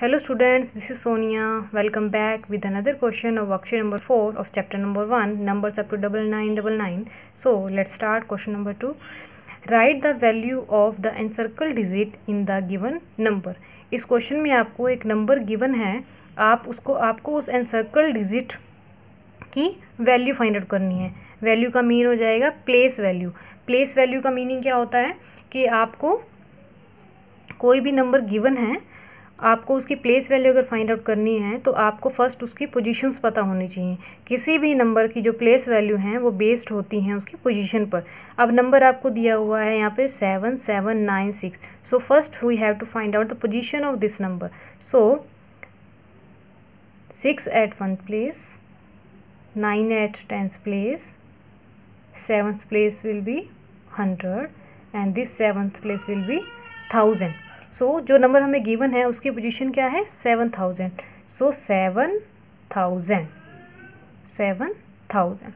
Hello students this is Sonia welcome back with another question of worksheet number four of chapter number one number up to double nine double nine so let's start question number two write the value of the encircled digit in the given number इस question में आपको एक number given है. आप उसको, आपको उस encircle digit की वैल्यू फाइंड आउट करनी है. वैल्यू का मीन हो जाएगा प्लेस वैल्यू प्लेस वैल्यू का मीनिंग क्या होता है? कि आपको कोई भी नंबर गिवन है आपको उसकी प्लेस वैल्यू अगर फाइंड आउट करनी है तो आपको फ़र्स्ट उसकी पोजीशंस पता होनी चाहिए। किसी भी नंबर की जो प्लेस वैल्यू हैं, वो बेस्ड होती हैं उसकी पोजीशन पर। अब नंबर आपको दिया हुआ है यहाँ पे seven seven nine six so first we have to find out the position of this number so six at one place nine at tenth place seventh place will be hundred and this seventh place will be thousand so so, जो number हमें given है उसकी position क्या है? Seven thousand so seven thousand seven thousand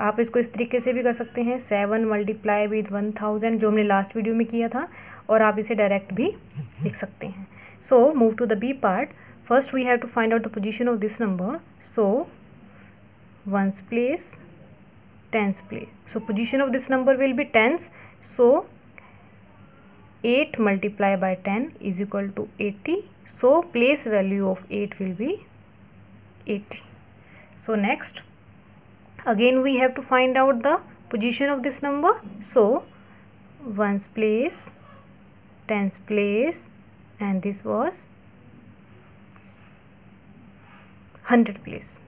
आप इसको इस तरीके से भी कर सकते हैं। Seven multiply with one thousand जो हमने लास्ट वीडियो में किया था और आप इसे डायरेक्ट भी लिख सकते हैं। So move to the B part first we have to find out the position of this number so ones place tens place so position of this number will be tens so 8 multiply by 10 is equal to 80 so place value of 8 will be 80 so next again we have to find out the position of this number. So ones place tens place and this was 100 place.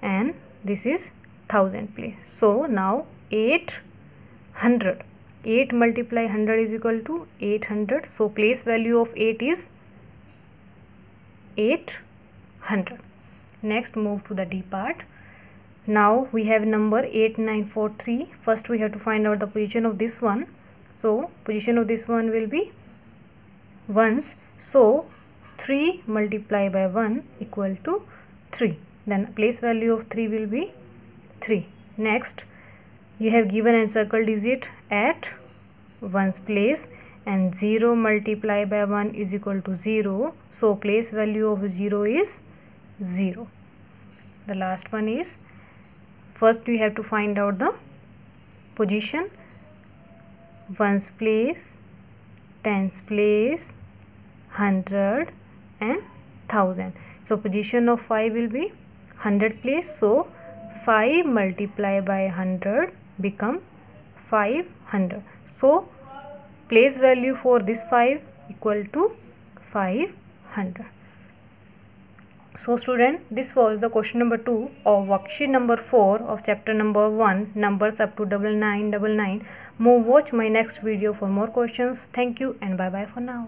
And this is 1000 place. So now 800 8 multiply 100 is equal to 800 so place value of 8 is 800 next move to the d part. Now we have number 8943 first we have to find out the position of this one. So position of this one will be ones. So 3 multiply by 1 equal to 3 then place value of 3 will be 3 next you have given encircle digit at ones place and 0 multiplied by 1 is equal to 0 so place value of 0 is 0 the last one is first we have to find out the position. Ones place tens place hundred and thousand. So position of 5 will be 100 place. So 5 multiplied by 100 become 500 so place value for this 5 equal to 500 so student this was the question number 2 of worksheet number 4 of chapter number 1 numbers up to double nine double nine. Move watch my next video for more questions. Thank you and bye bye for now